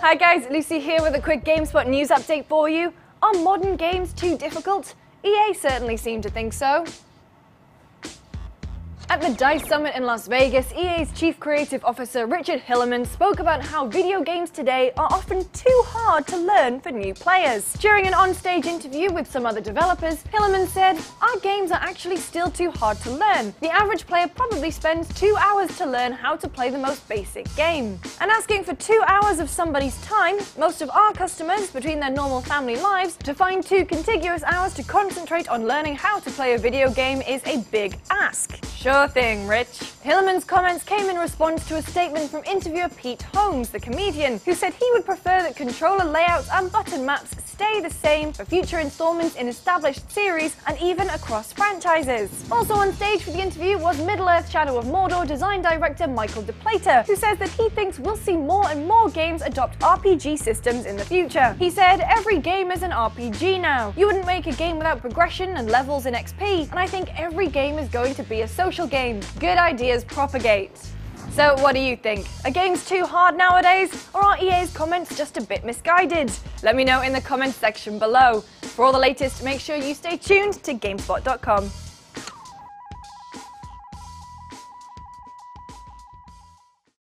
Hi guys, Lucy here with a quick GameSpot news update for you. Are modern games too difficult? EA certainly seem to think so. At the DICE Summit in Las Vegas, EA's Chief Creative Officer Richard Hilleman spoke about how video games today are often too hard to learn for new players. During an on-stage interview with some other developers, Hilleman said, Our games are actually still too hard to learn. The average player probably spends two hours to learn how to play the most basic game. And asking for two hours of somebody's time, most of our customers, between their normal family lives, to find two contiguous hours to concentrate on learning how to play a video game is a big ask. Sure thing, Rich. Hilleman's comments came in response to a statement from interviewer Pete Holmes, the comedian, who said he would prefer that controller layouts and button maps stay the same for future installments in established series and even across franchises. Also on stage for the interview was Middle-earth Shadow of Mordor design director Michael DePlater, who says that he thinks we'll see more and more games adopt RPG systems in the future. He said, every game is an RPG now. You wouldn't make a game without progression and levels in XP, and I think every game is going to be a social game. Good ideas propagate. So what do you think? Are games too hard nowadays, or are EA's comments just a bit misguided? Let me know in the comments section below. For all the latest, make sure you stay tuned to GameSpot.com.